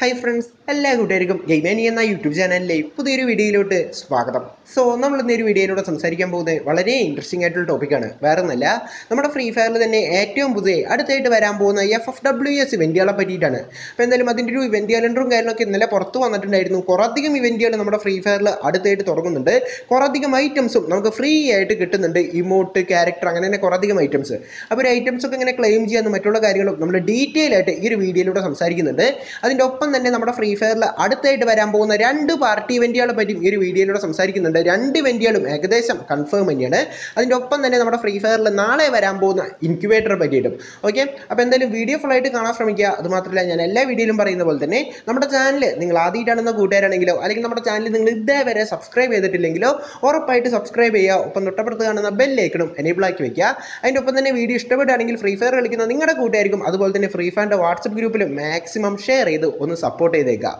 Hi friends എല്ലാ കൂട്ടുകാർക്കും ഗെയിമേനി എന്ന യൂട്യൂബ് ചാനലിലെ പുതിയൊരു വീഡിയോയിലോട്ട് സ്വാഗതം. സോ നമ്മൾ ഇന്നൊരു വീഡിയോയിലൂടെ സംസാരിക്കാൻ പോകുന്നത് വളരെ ഇൻട്രസ്റ്റിംഗ് ആയിട്ടുള്ള ടോപ്പിക്കാണ് വേറെ ഒന്നല്ല നമ്മുടെ ഫ്രീ ഫയറിൽ തന്നെ ഏറ്റവും പുതിയ അടുത്തായിട്ട് വരാൻ പോകുന്ന എഫ് എഫ് ഡബ്ല്യു എസ് ഇവന്റുകളെ പറ്റിയിട്ടാണ്. അപ്പോൾ എന്തായാലും അതിന്റെ ഒരു ഇവന്റ് കലണ്ടറും കാര്യങ്ങളൊക്കെ ഇന്നലെ പുറത്ത് വന്നിട്ടുണ്ടായിരുന്നു. കുറേയധികം ഇവന്റുകൾ നമ്മുടെ ഫ്രീ ഫയറിൽ അടുത്തായിട്ട് തുടങ്ങുന്നുണ്ട്. കുറേയധികം ഐറ്റംസും നമുക്ക് ഫ്രീ ആയിട്ട് കിട്ടുന്നുണ്ട്. ഇമോട്ട് ക്യാരക്ടർ അങ്ങനെ തന്നെ കുറേയധികം ഐറ്റംസ് അപ്പോൾ ഒരു ഐറ്റംസൊക്കെ ഇങ്ങനെ ക്ലെയിം ചെയ്യാമെന്ന് മറ്റുള്ള കാര്യങ്ങളും നമ്മൾ ഡീറ്റെയിൽ ആയിട്ട് ഈ ഒരു വീഡിയോയിലൂടെ സംസാരിക്കുന്നുണ്ട്. അതിന്റെ ഒപ്പം തന്നെ നമ്മുടെ ഫ്രീ ഫയറിൽ അടുത്തായിട്ട് വരാൻ പോകുന്ന രണ്ട് പാർട്ടി ഇവന്റുകളെ പറ്റിയും ഈ ഒരു വീഡിയോയിലൂടെ സംസാരിക്കുന്നുണ്ട്. രണ്ട് ഇവന്റുകളും ഏകദേശം കൺഫേം തന്നെയാണ്. അതിന്റെ ഒപ്പം തന്നെ നമ്മുടെ ഫ്രീ ഫയറിൽ നാളെ വരാൻ പോകുന്ന ഇൻക്യുബേറ്ററെ പറ്റിയിട്ടും. ഓക്കെ അപ്പോൾ എന്തായാലും വീഡിയോ ഫുൾ ആയിട്ട് കാണാൻ ശ്രമിക്കുക. അതുമാത്രമല്ല ഞാൻ എല്ലാ വീഡിയോയിലും പറയുന്ന പോലെ തന്നെ നമ്മുടെ ചാനൽ നിങ്ങൾ ആദ്യമായിട്ടാണെന്ന കൂട്ടുകാരാണെങ്കിലോ അല്ലെങ്കിൽ നമ്മുടെ ചാനൽ നിങ്ങൾ ഇതേവരെ സബ്സ്ക്രൈബ് ചെയ്തിട്ടില്ലെങ്കിലോ ഉറപ്പായിട്ട് സബ്സ്ക്രൈബ് ചെയ്യുക. ഒപ്പം തൊട്ടപ്പുറത്ത് കാണുന്ന ബെല്ലേക്കണം എനേബിൾ ആക്കി വെക്കുക. അതിന്റെ ഒപ്പം തന്നെ വീഡിയോ ഇഷ്ടപ്പെടുകയാണെങ്കിൽ ഫ്രീ ഫയർ കളിക്കുന്ന നിങ്ങളുടെ കൂട്ടുകാർക്കും അതുപോലെ തന്നെ ഫ്രീ ഫയറിന്റെ വാട്സപ്പ് ഗ്രൂപ്പിൽ മാക്സിമം ഷെയർ ചെയ്ത് ഒന്ന് സപ്പോർട്ട് ചെയ്തേക്കുക.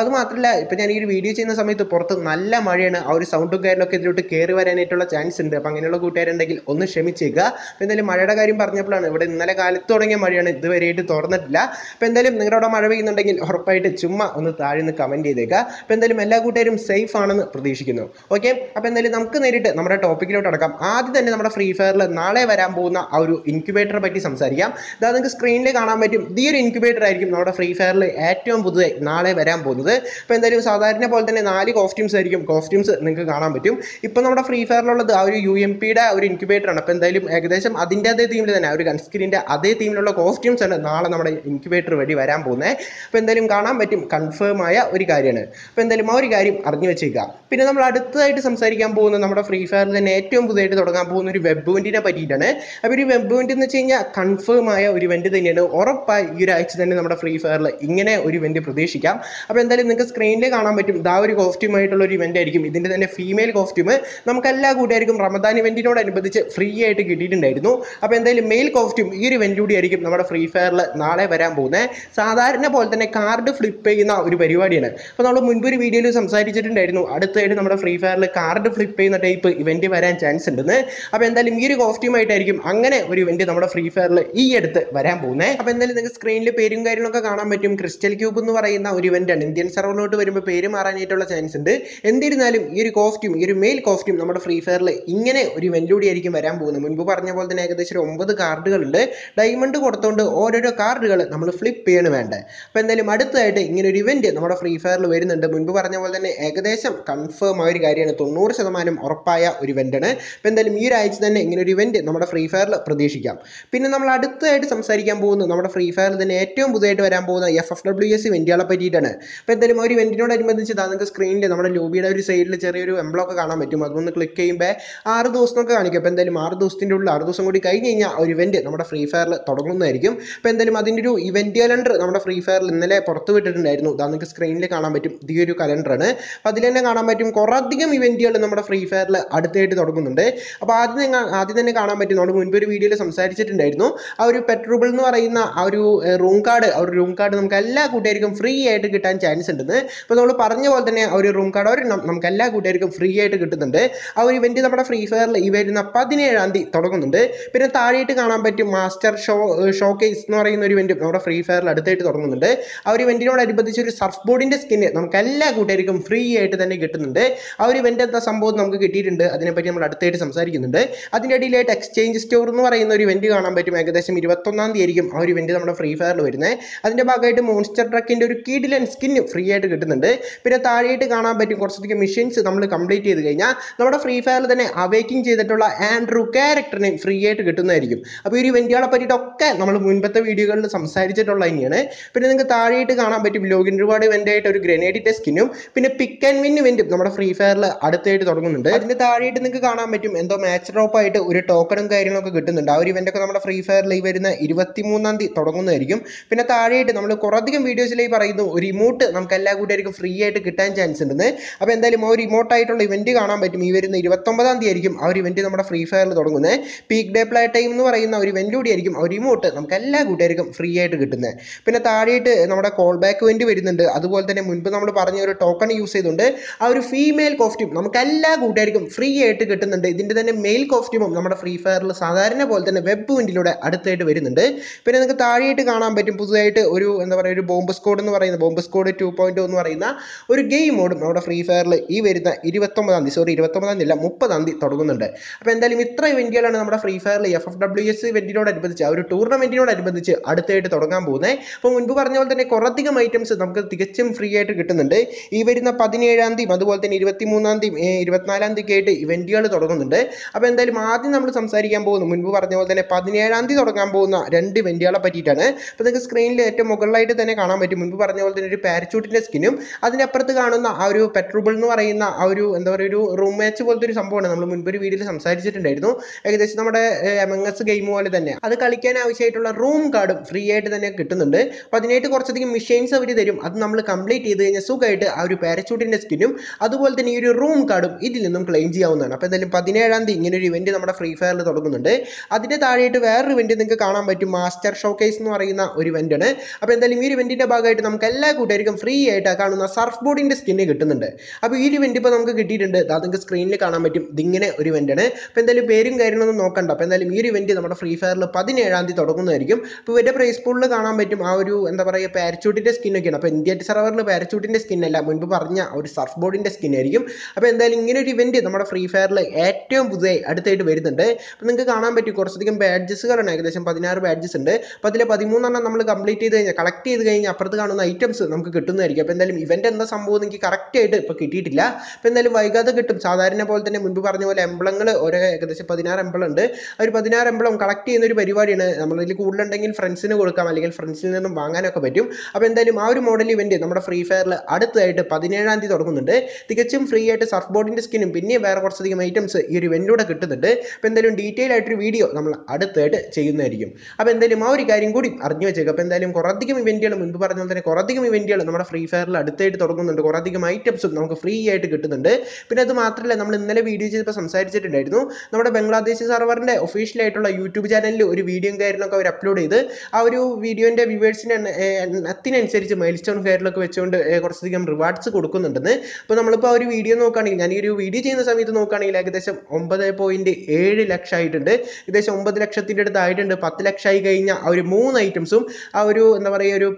അത് മാത്രമല്ല ഇപ്പം ഞാൻ ഈ ഒരു വീഡിയോ ചെയ്യുന്ന സമയത്ത് പുറത്ത് നല്ല മഴയാണ്. ആ ഒരു സൗണ്ടും കാര്യങ്ങളൊക്കെ ഇതിലോട്ട് കയറി വരാനായിട്ടുള്ള ചാൻസ് ഉണ്ട്. അപ്പം അങ്ങനെയുള്ള കൂട്ടുകാരുണ്ടെങ്കിൽ ഒന്ന് ക്ഷമിച്ചേക്കുക അപ്പോൾ എന്തായാലും മഴയുടെ കാര്യം പറഞ്ഞപ്പോഴാണ് ഇവിടെ ഇന്നലെ കാലത്ത് തുടങ്ങിയ മഴയാണ്. ഇതുവരെയായിട്ട് തുറന്നിട്ടില്ല. അപ്പോൾ എന്തായാലും നിങ്ങളുടെ അവിടെ മഴ പെയ്യുന്നുണ്ടെങ്കിൽ ഉറപ്പായിട്ട് ചുമ്മാ ഒന്ന് താഴെ നിന്ന് കമന്റ് ചെയ്തേക്കുക അപ്പോൾ എന്തായാലും എല്ലാ കൂട്ടുകാരും സേഫ് ആണെന്ന് പ്രതീക്ഷിക്കുന്നു. ഓക്കെ അപ്പോൾ എന്തായാലും നമുക്ക് നേരിട്ട് നമ്മുടെ ടോപ്പിക്കിലോട്ട് അടക്കാം ആദ്യം തന്നെ നമ്മുടെ ഫ്രീ ഫയറിൽ നാളെ വരാൻ പോകുന്ന ആ ഒരു ഇൻക്യുബേറ്ററെ പറ്റി സംസാരിക്കാം. അതാ നിങ്ങൾക്ക് സ്ക്രീനിൽ കാണാൻ പറ്റും. ഈ ഒരു ഇൻക്യുബേറ്റർ ആയിരിക്കും നമ്മുടെ ഫ്രീ ഫയറിൽ ഏറ്റവും പുതുതായി നാളെ വരാൻ പോകുന്നത്. അപ്പോൾ എന്തായാലും സാധാരണ പോലെ തന്നെ നാല് കോസ്റ്റ്യൂംസ് ആയിരിക്കും. കോസ്റ്റ്യൂംസ് നിങ്ങൾക്ക് കാണാൻ പറ്റും. ഇപ്പോൾ നമ്മുടെ ഫ്രീ ഫയറിലുള്ളത് ആ ഒരു യു എം പിയുടെ ഒരു ഇൻക്യുബേറ്റർ ആണ്. അപ്പോൾ എന്തായാലും ഏകദേശം അതിന്റെ അതേ തീമിൽ തന്നെ ആ ഒരു ഗൺസ്ക്രീന്റെ അതേ തീമിലുള്ള കോസ്റ്റ്യൂംസ് ആണ് നാളെ നമ്മുടെ ഇൻക്യുബേറ്റർ വഴി വരാൻ പോകുന്നത് അപ്പോൾ എന്തായാലും കാണാൻ പറ്റും. കൺഫേം ആയ ഒരു കാര്യമാണ്. അപ്പോൾ എന്തായാലും ആ ഒരു കാര്യം അറിഞ്ഞു വെച്ചേക്കുക പിന്നെ നമ്മൾ അടുത്തതായിട്ട് സംസാരിക്കാൻ പോകുന്നത് നമ്മുടെ ഫ്രീ ഫയറിൽ തന്നെ ഏറ്റവും പുതിയതായിട്ട് തുടങ്ങാൻ പോകുന്ന ഒരു വെബ് ഇവന്റിനെ പറ്റിയിട്ടാണ്. അപ്പോൾ ഒരു വെബ് ഇവന്റ് എന്ന് വെച്ച് കഴിഞ്ഞാൽ കൺഫേം ആയ ഒരു ഇവന്റ് തന്നെയാണ്. ഉറപ്പായി ഈ ഒരാഴ്ച തന്നെ നമ്മുടെ ഫ്രീ ഫയറിൽ ഇങ്ങനെ ഒരു പ്രതീക്ഷിക്കാം. അപ്പോൾ എന്തായാലും നിങ്ങൾക്ക് സ്ക്രീനിൽ കാണാൻ പറ്റും. ഇതാ ഒരു കോസ്റ്റ്യൂം ആയിട്ടുള്ള ഒരു ഇവന്റ് ആയിരിക്കും. ഇതിന്റെ തന്നെ ഫീമെയിൽ കോസ്റ്റ്യൂം നമുക്ക് എല്ലാ കൂട്ടുകാർക്കും റമദാൻ ഇവന്റിനോടനുബന്ധിച്ച് ഫ്രീ ആയിട്ട് കിട്ടിയിട്ടുണ്ടായിരുന്നു. അപ്പോൾ എന്തായാലും മെയിൽ കോസ്റ്റ്യൂം ഈ ഒരു ഇവന്റ് കൂടി ആയിരിക്കും നമ്മുടെ ഫ്രീ ഫയറിൽ നാളെ വരാൻ പോകുന്നത് സാധാരണ പോലെ തന്നെ കാർഡ് ഫ്ലിപ്പ് ചെയ്യുന്ന ഒരു പരിപാടിയാണ്. അപ്പോൾ നമ്മൾ മുൻപ് ഒരു വീഡിയോയിൽ സംസാരിച്ചിട്ടുണ്ടായിരുന്നു. അടുത്തായിട്ട് നമ്മുടെ ഫ്രീ ഫയറിൽ കാർഡ് ഫ്ലിപ്പ് ചെയ്യുന്ന ടൈപ്പ് ഇവന്റ് വരാൻ ചാൻസ് ഉണ്ടെന്ന്. അപ്പോൾ എന്തായാലും ഈ ഒരു കോസ്റ്റ്യൂം ആയിട്ടായിരിക്കും അങ്ങനെ ഒരു ഇവന്റ് നമ്മുടെ ഫ്രീ ഫയറിൽ ഈ അടുത്ത് വരാൻ പോകുന്നത് അപ്പോൾ എന്തായാലും നിങ്ങൾക്ക് സ്ക്രീനിൽ പേരും കാര്യങ്ങളൊക്കെ കാണാൻ പറ്റും. ക്രിസ്റ്റൽ ക്യൂബ് എന്ന് പറയുന്ന ഒരു ഇവന്റാണ് ഇന്ത്യൻ സെർവറിലോട്ട് വരുമ്പോൾ പേര് മാറാനായിട്ടുള്ള ചാൻസ് ഉണ്ട്. എന്നിരുന്നാലും ഈ ഒരു കോസ്റ്റ്യൂം ഈ ഒരു മെയിൽ കോസ്റ്റ്യൂം നമ്മുടെ ഫ്രീ ഫയറിൽ ഇങ്ങനെ ഒരു ഇവന്റ് കൂടി ആയിരിക്കും വരാൻ പോകുന്നത്. മുൻപ് പറഞ്ഞ പോലെ തന്നെ ഏകദേശം ഒരു ഒമ്പത് കാർഡുകളുണ്ട് ഡയമണ്ട് കൊടുത്തുകൊണ്ട് ഓരോരോ കാർഡുകൾ നമ്മൾ ഫ്ലിപ്പ് ചെയ്യാണ് വേണ്ടത്. അപ്പോൾ എന്തായാലും അടുത്തതായിട്ട് ഇങ്ങനെ ഒരു ഇവന്റ് നമ്മുടെ ഫ്രീ ഫയറിൽ വരുന്നുണ്ട്. മുൻപ് പറഞ്ഞ പോലെ തന്നെ ഏകദേശം കൺഫേം ആയ ഒരു കാര്യമാണ്. തൊണ്ണൂറ് ശതമാനം ഉറപ്പായ ഒരു ഇവന്റാണ് അപ്പോൾ എന്തായാലും ഈ ഒരാഴ്ച തന്നെ ഇങ്ങനെ ഒരു ഇവന്റ് നമ്മുടെ ഫ്രീ ഫയറിൽ പ്രതീക്ഷിക്കാം. പിന്നെ നമ്മൾ അടുത്തതായിട്ട് സംസാരിക്കാൻ പോകുന്നത് നമ്മുടെ ഫ്രീ ഫയറിൽ തന്നെ ഏറ്റവും പുതിയതായിട്ട് വരാൻ പോകുന്ന എഫ് എഫ് ഡബ്ല്യു എസ് ഇവന്റുകളെ പറ്റിയിട്ടാണ്. അപ്പോൾ എന്തായാലും ഒരു ഇവന്റിനോടനുബന്ധിച്ച് ഇതാ നിങ്ങൾക്ക് സ്ക്രീനിൽ നമ്മുടെ ലോബിയുടെ ഒരു സൈഡിൽ ചെറിയൊരു എംബ്ലോക്ക് കാണാൻ പറ്റും. അതൊന്ന് ക്ലിക്ക് ചെയ്യുമ്പോൾ ആറ് ദിവസമൊക്കെ കാണിക്കും. അപ്പോൾ എന്തായാലും ആറ് ദിവസത്തിന്റെ ഉള്ളിൽ ആറ് ദിവസം കൂടി കഴിഞ്ഞ് കഴിഞ്ഞാൽ ഒരു ഇവന്റ് നമ്മുടെ ഫ്രീ ഫയറിൽ തുടങ്ങുന്നതായിരിക്കും. അപ്പോൾ എന്തായാലും അതിന്റെ ഒരു ഇവന്റ് കലണ്ടർ നമ്മുടെ ഫ്രീ ഫയറിൽ ഇന്നലെ പുറത്ത് വിട്ടിട്ടുണ്ടായിരുന്നു. ഇതാ നിങ്ങൾക്ക് സ്ക്രീനിൽ കാണാൻ പറ്റും. ഈ ഒരു കലണ്ടറാണ് അപ്പോൾ അതിൽ തന്നെ കാണാൻ പറ്റും കുറേയധികം ഇവന്റുകൾ നമ്മുടെ ഫ്രീ ഫയറിൽ അടുത്തായിട്ട് തുടങ്ങുന്നുണ്ട്. അപ്പോൾ ആദ്യം ആദ്യം തന്നെ കാണാൻ പറ്റും. നമ്മുടെ മുൻപ് ഒരു വീഡിയോയിൽ സംസാരിച്ചിട്ടുണ്ടായിരുന്നു. ആ ഒരു പെട്രോബിൾ എന്ന് പറയുന്ന ആ ഒരു റൂം കാർഡ് ആ ഒരു റൂം കാർഡ് നമുക്ക് എല്ലാ കൂട്ടുകാർക്കും ഫ്രീ ആയിട്ട് കിട്ടാൻ ചാൻസ് ഉണ്ടെന്ന്. അപ്പോൾ നമ്മൾ പറഞ്ഞ പോലെ തന്നെ ഒരു റൂം കാർഡ് ഒരു നമുക്ക് എല്ലാ കൂട്ടുകാർക്കും ഫ്രീ ആയിട്ട് കിട്ടുന്നുണ്ട്. ആ ഒരു ഇവന്റ് നമ്മുടെ ഫ്രീ ഫയറിൽ ഈ വരുന്ന പതിനേഴാം തീയതി തുടങ്ങുന്നുണ്ട്. പിന്നെ താഴെയിട്ട് കാണാൻ പറ്റും മാസ്റ്റർ ഷോ ഷോ കേസ് എന്ന് പറയുന്ന ഒരു ഇവന്റ് നമ്മുടെ ഫ്രീ ഫയറിൽ അടുത്തായിട്ട് തുടങ്ങുന്നുണ്ട്. ആ ഒരു ഇവന്റിനോടനുബന്ധിച്ച് ഒരു സർഫ് ബോർഡിന്റെ സ്കിന്ന് നമുക്ക് എല്ലാ കൂട്ടുകാർക്കും ഫ്രീ ആയിട്ട് തന്നെ കിട്ടുന്നുണ്ട്. ആ ഒരു ഇവന്റ് എന്താ സംഭവം നമുക്ക് കിട്ടിയിട്ടുണ്ട്. അതിനെപ്പറ്റി നമ്മൾ അടുത്തായിട്ട് സംസാരിക്കുന്നുണ്ട്. അതിന്റെ ഇടയിലായിട്ട് എക്സ്ചേഞ്ച് സ്റ്റോർ എന്ന് പറയുന്ന ഒരു ഇവന്റ് കാണാൻ പറ്റും. ഏകദേശം ഇരുപത്തൊന്നാം തീയതി ആയിരിക്കും ആ ഒരു ഇവന്റ് നമ്മുടെ ഫ്രീ ഫയറിൽ വരുന്നത്. അതിന്റെ ഭാഗമായിട്ട് മോൺസ്റ്റർ ട്രക്കിന്റെ ഒരു കീഡിലൻ സ്കിന്ന് ഫ്രീ ആയിട്ട് കിട്ടുന്നുണ്ട്. പിന്നെ താഴെയായിട്ട് കാണാൻ പറ്റും കുറച്ചധികം മിഷൻസ് നമ്മൾ കംപ്ലീറ്റ് ചെയ്ത് കഴിഞ്ഞാൽ നമ്മുടെ ഫ്രീ ഫയറിൽ തന്നെ അവേക്കിംഗ് ചെയ്തിട്ടുള്ള ആൻഡ്രൂ ക്യാരക്ടറിനെ ഫ്രീ ആയിട്ട് കിട്ടുന്നതായിരിക്കും. അപ്പോൾ ഈ ഒരു ഇവന്റുകളെ പറ്റിയിട്ടൊക്കെ നമ്മൾ മുൻപത്തെ വീഡിയോകളിൽ സംസാരിച്ചിട്ടുള്ള തന്നെയാണ് പിന്നെ നിങ്ങൾക്ക് താഴെയായിട്ട് കാണാൻ പറ്റും ലോഗിൻ റിവാർഡ് ഇവന്റായിട്ട് ഒരു ഗ്രനേഡിന്റെ സ്കിന്നും പിന്നെ പിക്ക് ആൻഡ് വിൻ ഇവന്റും നമ്മുടെ ഫ്രീ ഫയറിൽ അടുത്തായിട്ട് തുടങ്ങുന്നുണ്ട്. അതിന്റെ താഴെയായിട്ട് നിങ്ങൾക്ക് കാണാൻ പറ്റും എന്തോ മാച്ച് ഡ്രോപ്പ് ആയിട്ട് ഒരു ടോക്കണും കാര്യങ്ങളൊക്കെ കിട്ടുന്നുണ്ട്. ആ ഒരു ഇവന്റൊക്കെ നമ്മുടെ ഫ്രീ ഫയറിൽ ഈ വരുന്ന ഇരുപത്തിമൂന്നാം തീയതി തുടങ്ങുന്നതായിരിക്കും. പിന്നെ താഴെയായിട്ട് നമ്മൾ കുറേയധികം വീഡിയോസിലേക്ക് പറയുന്നു ഒരു ഇമോട്ട് നമുക്ക് എല്ലാ കൂട്ടുകാർക്കും ഫ്രീ ആയിട്ട് കിട്ടാൻ ചാൻസ് ഉണ്ടെന്ന്. അപ്പോൾ എന്തായാലും ആ ഒരു ഇമോട്ട് ആയിട്ടുള്ള ഇവന്റ് കാണാൻ പറ്റും. ഈ വരുന്ന ഇരുപത്തൊമ്പതാം തീയതി ആയിരിക്കും ആ ഒരു ഇവന്റ് നമ്മുടെ ഫ്രീ ഫയറിൽ തുടങ്ങുന്നത്. പീക്ക് ഡേ പ്ലേ ടൈം എന്ന് പറയുന്ന ഒരു ഇവന്റ് കൂടിയായിരിക്കും ആ ഒരു ഇമോട്ട് നമുക്ക് എല്ലാ കൂട്ടുകാർക്കും ഫ്രീ ആയിട്ട് കിട്ടുന്നത്. പിന്നെ താഴെയായിട്ട് നമ്മുടെ കോൾ ബാക്ക് ഇവന്റ് വരുന്നുണ്ട്. അതുപോലെ തന്നെ മുൻപ് നമ്മൾ പറഞ്ഞ ഒരു ടോക്കൺ യൂസ് ചെയ്തുകൊണ്ട് ആ ഒരു ഫീമെയിൽ കോസ്റ്റ്യൂം നമുക്ക് എല്ലാ കൂട്ടുകാർക്കും ഫ്രീ ആയിട്ട് കിട്ടുന്നുണ്ട്. ഇതിന്റെ തന്നെ മെയിൽ കോസ്റ്റ്യൂമും നമ്മുടെ ഫ്രീ ഫയറിൽ സാധാരണ പോലെ തന്നെ വെബ് ഇവന്റിലൂടെ അടുത്തായിട്ട് വരുന്നുണ്ട്. പിന്നെ നിങ്ങൾക്ക് താഴെയായിട്ട് കാണാൻ പറ്റും. പുതുതായിട്ട് ഒരു എന്താ പറയുക ഒരു ബോംബ് സ്കോഡ് എന്ന് പറയുന്ന ബോംബ് സ്കോഡ് ടു പോയിന്റ് എന്ന് പറയുന്ന ഒരു ഗെയിം മോഡും നമ്മുടെ ഫ്രീ ഫയറിൽ ഈ വരുന്ന ഇരുപത്തൊമ്പതാം തീയതി സോറി ഇരുപത്തൊമ്പതാം തീയതി അല്ല മുപ്പതാം തീയതി തുടങ്ങുന്നുണ്ട്. അപ്പോൾ എന്തായാലും ഇത്ര ഇവന്റുകളാണ് നമ്മുടെ ഫ്രീ ഫയറിൽ എഫ് എഫ് ഡബ്ല്യു എസ് ഇവന്റിനോടനുബന്ധിച്ച് ആ ഒരു ടൂർണമെന്റിനോടനുബന്ധിച്ച് അടുത്തായിട്ട് തുടങ്ങാൻ പോകുന്നത് അപ്പോൾ മുൻപ് പറഞ്ഞ പോലെ തന്നെ കുറേയധികം ഐറ്റംസ് നമുക്ക് തികച്ചും ഫ്രീ ആയിട്ട് കിട്ടുന്നുണ്ട്. ഈ വരുന്ന പതിനേഴാം തീയതി അതുപോലെ തന്നെ ഇരുപത്തി മൂന്നാം തീയതി ഇരുപത്തിനാലാം തീയതി ആയിട്ട് ഇവന്റുകൾ തുടങ്ങുന്നുണ്ട്. അപ്പോൾ എന്തായാലും ആദ്യം നമ്മൾ സംസാരിക്കാൻ പോകുന്നു. മുൻപ് പറഞ്ഞ പോലെ തന്നെ പതിനേഴാം തീയതി തുടങ്ങാൻ പോകുന്ന രണ്ട് ഇവന്റുകളെ പറ്റിയിട്ടാണ്. അപ്പോൾ നിങ്ങൾക്ക് സ്ക്രീനിൽ ഏറ്റവും മുകളിലായിട്ട് തന്നെ കാണാൻ പറ്റും. മുൻപ് പറഞ്ഞ പോലെ തന്നെ ഒരു പാരച്യൂട്ടിന്റെ സ്കിന്നും അതിനപ്പുറത്ത് കാണുന്ന ആ ഒരു പെട്രോബിൾ എന്ന് പറയുന്ന ആ ഒരു എന്താ പറയുക ഒരു റൂം മാച്ച് പോലത്തെ ഒരു സംഭവമാണ് നമ്മൾ മുൻപ് ഒരു വീഡിയോയിൽ സംസാരിച്ചിട്ടുണ്ടായിരുന്നു. ഏകദേശം നമ്മുടെ എം എൻ എസ് ഗെയിം പോലെ തന്നെ. അത് കളിക്കാൻ ആവശ്യമായിട്ടുള്ള റൂം കാർഡും ഫ്രീ ആയിട്ട് തന്നെ കിട്ടുന്നുണ്ട്. അപ്പോൾ അതിനായിട്ട് കുറച്ചധികം മെഷീൻസ് അവർ തരും. അത് നമ്മൾ കംപ്ലീറ്റ് ചെയ്ത് കഴിഞ്ഞാൽ സുഖമായിട്ട് ആ ഒരു പാരച്യൂട്ടിന്റെ സ്കിന്നും അതുപോലെ തന്നെ ഈ ഒരു റൂം കാർഡും ഇതിൽ നിന്നും ക്ലെയിം ചെയ്യാവുന്നതാണ്. അപ്പോൾ എന്തായാലും പതിനേഴാം തീയതി ഇങ്ങനെ ഒരു ഇവന്റ് നമ്മുടെ ഫ്രീ ഫയറിൽ തുടങ്ങുന്നുണ്ട്. അതിന്റെ താഴെയായിട്ട് വേറൊരു ഇവന്റ് നിങ്ങൾക്ക് കാണാൻ പറ്റും. മാസ്റ്റർ ഷോക്കേസ് എന്ന് പറയുന്ന ഒരു ഇവന്റ് ആണ്. അപ്പോൾ എന്തായാലും ഈ ഒരു ഇവന്റിന്റെ ഭാഗമായിട്ട് നമുക്ക് എല്ലാ കൂട്ടുകാർക്കും ഫ്രീ ആയിട്ട് കാണുന്ന സർഫ് ബോർഡിന്റെ സ്കിന്ന് കിട്ടുന്നുണ്ട്. അപ്പോൾ ഈ ഒരു ഇവന്റ് ഇപ്പോൾ നമുക്ക് കിട്ടിയിട്ടുണ്ട്. അത് നിങ്ങൾക്ക് സ്ക്രീനിൽ കാണാൻ പറ്റും. ഇതിങ്ങനെ ഒരു ഇവന്റ് ആണ്. അപ്പോൾ എന്തായാലും പേരും കാര്യങ്ങളൊന്നും നോക്കണ്ട. അപ്പോൾ എന്തായാലും ഈ ഒരു ഇവന്റ് നമ്മുടെ ഫ്രീ ഫയറിൽ പതിനേഴാം തീയതി തുടങ്ങുന്നതായിരിക്കും. അപ്പോൾ ഇവരുടെ പ്രൈസ് പൂളിൽ കാണാൻ പറ്റും ആ ഒരു എന്താ പറയുക പാരച്യൂട്ടിന്റെ സ്കിന്നൊക്കെയാണ് അപ്പോൾ ഇന്ത്യ സെർവറിൽ പാരച്യൂട്ടിന്റെ സ്കിന്നല്ല മുൻപ് പറഞ്ഞ ഒരു സർഫ് ബോർഡിന്റെ സ്കിൻ ആയിരിക്കും. അപ്പോൾ എന്തായാലും ഇങ്ങനെ ഒരു ഇവന്റ് നമ്മുടെ ഫ്രീ ഫയറിൽ ഏറ്റവും പുതിയ അടുത്തായിട്ട് വരുന്നുണ്ട്. അപ്പോൾ നിങ്ങൾക്ക് കാണാൻ പറ്റും. കുറച്ചധികം ബാഡ്ജസുകളാണ് ഏകദേശം പതിനാറ് ബാഡ്ജസ് ഉണ്ട്. അപ്പോൾ അതിൽ പതിമൂന്നെണ്ണം നമ്മൾ കംപ്ലീറ്റ് ചെയ്ത് കഴിഞ്ഞാൽ കളക്ട് ചെയ്ത് കഴിഞ്ഞാൽ അപ്പുറത്ത് കാണുന്ന ഐറ്റംസ് നമുക്ക് കിട്ടുന്നതായിരിക്കും. അപ്പോൾ എന്തായാലും ഇവന്റ് എന്താ സംഭവം എനിക്ക് കറക്റ്റ് ആയിട്ട് ഇപ്പോൾ കിട്ടിയിട്ടില്ല. അപ്പോൾ എന്തായാലും വൈകാതെ കിട്ടും. സാധാരണ പോലെ തന്നെ മുൻപ് പറഞ്ഞ പോലെ എംബ്ലങ്ങൾ ഓരോ ഏകദേശം പതിനാറ് എംബ്ലം ഉണ്ട്. ആ ഒരു പതിനാറ് എംബ്ലം കളക്ട് ചെയ്യുന്ന ഒരു പരിപാടിയാണ്. നമ്മളിതിൽ കൂടുതലുണ്ടെങ്കിൽ ഫ്രണ്ട്സിന് കൊടുക്കാം. അല്ലെങ്കിൽ ഫ്രണ്ട്സിൽ നിന്നും വാങ്ങാനൊക്കെ പറ്റും. അപ്പോൾ എന്തായാലും ആ ഒരു മോഡൽ ഇവന്റ് നമ്മുടെ ഫ്രീ ഫയറിൽ അടുത്തായിട്ട് പതിനേഴാം തീയതി തുടങ്ങുന്നുണ്ട്. തികച്ചും ഫ്രീ ആയിട്ട് സർഫ് ബോർഡിന്റെ സ്കിന്നും പിന്നെ വേറെ കുറച്ചധികം ഐറ്റംസ് ഈ ഒരു ഇവന്റിലൂടെ കിട്ടുന്നുണ്ട്. അപ്പോൾ എന്തായാലും ഡീറ്റെയിൽ ആയിട്ടൊരു വീഡിയോ നമ്മൾ അടുത്തായിട്ട് ചെയ്യുന്നതായിരിക്കും. അപ്പോൾ എന്തായാലും ആ ഒരു കാര്യം കൂടി അറിഞ്ഞു വെച്ചേക്കാം. അപ്പോൾ എന്തായാലും കുറേ അധികം ഇവന്റുകൾ മുൻപ് പറഞ്ഞ പോലെ തന്നെ കുറേയധികം ഇവന്റുകൾ നമ്മുടെ ഫ്രീ ഫയറിൽ അടുത്തായിട്ട് തുടങ്ങുന്നുണ്ട്. കുറേയധികം ഐറ്റംസും നമുക്ക് ഫ്രീ ആയിട്ട് കിട്ടുന്നുണ്ട്. പിന്നെ അത് മാത്രമല്ല നമ്മൾ ഇന്നലെ വീഡിയോ ചെയ്തപ്പോൾ സംസാരിച്ചിട്ടുണ്ടായിരുന്നു. നമ്മുടെ ബംഗ്ലാദേശ് സർവറിന്റെ ഒഫീഷ്യലായിട്ടുള്ള യൂട്യൂബ് ചാനലിൽ ഒരു വീഡിയോയും കാര്യങ്ങളൊക്കെ അവർ അപ്ലോഡ് ചെയ്ത് ആ ഒരു വീഡിയോന്റെ വ്യൂവേഴ്സിന്റെ എണ്ണത്തിനനുസരിച്ച് മൈൽ സ്റ്റോൺ ഫെയറിലൊക്കെ വെച്ചുകൊണ്ട് കുറച്ചധികം റിവാർഡ്സ് കൊടുക്കുന്നുണ്ടെന്ന്. അപ്പോൾ നമ്മളിപ്പോൾ ആ ഒരു വീഡിയോ നോക്കുകയാണെങ്കിൽ ഞാൻ ഈ ഒരു വീഡിയോ ചെയ്യുന്ന സമയത്ത് നോക്കുകയാണെങ്കിൽ ഏകദേശം ഒമ്പത് പോയിന്റ് ഏഴ് ലക്ഷം ആയിട്ടുണ്ട്. ഏകദേശം ഒമ്പത് ലക്ഷത്തിന്റെ അടുത്ത് ആയിട്ടുണ്ട് പത്ത് ലക്ഷമായി കഴിഞ്ഞ ആ ഒരു മൂന്ന് ഐറ്റംസും ആ ഒരു എന്താ പറയുക ഒരു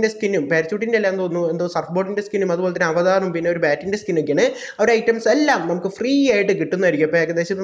പാരച്യൂട്ടിന്റെ സ്കിന്നും പാരച്യൂട്ടിന്റെ എല്ലാം തോന്നുന്നു എന്തോ സർഫ് ബോർഡിന്റെ സ്കിന്നും അതുപോലെ തന്നെ അവതാറും പിന്നെ ഒരു ബാറ്റിന്റെ സ്കിന്നൊക്കെയാണ് ആ ഒരു ഐറ്റംസ് എല്ലാം നമുക്ക് ഫ്രീ ആയിട്ട് കിട്ടുന്നതായിരിക്കും. അപ്പോൾ ഏകദേശം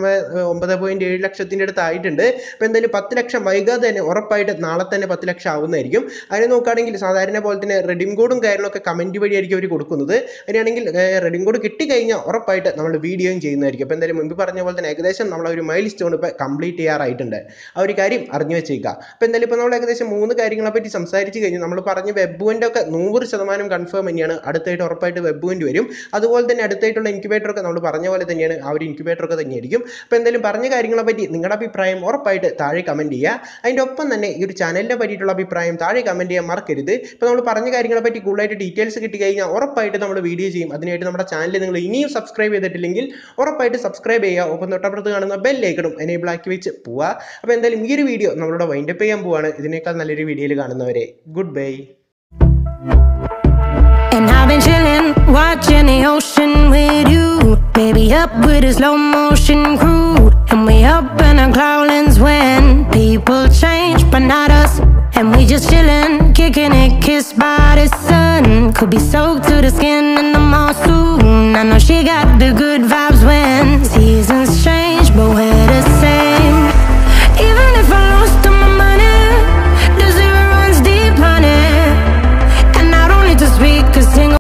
ഒമ്പത് പോയിന്റ് ഏഴ് ലക്ഷത്തിന്റെ അടുത്ത് ആയിട്ടുണ്ട്. അപ്പോൾ എന്തായാലും പത്ത് ലക്ഷം വൈകാതെ തന്നെ ഉറപ്പായിട്ട് നാളെ തന്നെ പത്ത് ലക്ഷം ആവുന്നതായിരിക്കും. അതിന് നോക്കുകയാണെങ്കിൽ സാധാരണ പോലെ തന്നെ റെഡിം കോഡും കാര്യങ്ങളൊക്കെ കമന്റ് വഴിയായിരിക്കും അവർ കൊടുക്കുന്നത്. അങ്ങനെയാണെങ്കിൽ റെഡിം കോഡ് കിട്ടിക്കഴിഞ്ഞാൽ ഉറപ്പായിട്ട് നമ്മൾ വീഡിയോയും ചെയ്യുന്നതായിരിക്കും. അപ്പോൾ എന്തായാലും മുൻപ് പറഞ്ഞ പോലെ തന്നെ ഏകദേശം നമ്മൾ ഒരു മൈൽ സ്റ്റോൺ ഇപ്പോൾ കംപ്ലീറ്റ് ചെയ്യാറായിട്ടുണ്ട്. ആ ഒരു കാര്യം അറിഞ്ഞു വെച്ചേക്കുക. അപ്പോൾ എന്തായാലും ഇപ്പോൾ നമ്മൾ ഏകദേശം മൂന്ന് കാര്യങ്ങളെ പറ്റി സംസാരിച്ച് കഴിഞ്ഞു. നമ്മൾ പറഞ്ഞ വെബുവിന്റെ ഒക്കെ നൂറ് ശതമാനം കൺഫേം തന്നെയാണ്. അടുത്തായിട്ട് ഉറപ്പായിട്ട് വെബുവിന്റെ വരും. അതുപോലെ തന്നെ അടുത്തായിട്ടുള്ള ഇൻക്യുബേറ്റർ ഒക്കെ നമ്മൾ പറഞ്ഞ പോലെ തന്നെയാണ് ആ ഒരു ഇൻക്യുബേറ്റർ ഒക്കെ തന്നെയായിരിക്കും. അപ്പോൾ എന്തായാലും പറഞ്ഞ കാര്യങ്ങളെ പറ്റി നിങ്ങളുടെ അഭിപ്രായം ഉറപ്പായിട്ട് താഴെ കമന്റ് ചെയ്യുക. അതിന്റെ ഒപ്പം തന്നെ ഈ ഒരു ചാനലിനെ പറ്റിയിട്ടുള്ള അഭിപ്രായം താഴെ കമന്റ് ചെയ്യാൻ മറക്കരുത്. ഇപ്പോൾ നമ്മൾ പറഞ്ഞ കാര്യങ്ങളെ പറ്റി കൂടുതലായിട്ട് ഡീറ്റെയിൽസ് കിട്ടി കഴിഞ്ഞാൽ ഉറപ്പായിട്ട് നമ്മൾ വീഡിയോ ചെയ്യും. അതിനായിട്ട് നമ്മുടെ ചാനൽ നിങ്ങൾ ഇനിയും സബ്സ്ക്രൈബ് ചെയ്തിട്ടില്ലെങ്കിൽ ഉറപ്പായിട്ട് സബ്സ്ക്രൈബ് ചെയ്യുക. ഒപ്പം തൊട്ടപ്പുറത്ത് കാണുന്ന ബെല്ലൈക്കണും എനേബിൾ ആക്കി വെച്ച് പോവുക. അപ്പോൾ എന്തായാലും ഈ ഒരു വീഡിയോ നമ്മളോട് വൈൻഡപ്പ് ചെയ്യാൻ പോവാണ്. ഇതിനേക്കാൾ നല്ലൊരു വീഡിയോയിൽ കാണുന്നവരെ goodbye And I've been chilling, watching the ocean with you. Baby, up with a slow motion crew. And we up in our cloudlands when people change, but not us. And we just chillin', kicking it, kissed by the sun. Could be soaked to the skin in the mall soon. I know she got the good.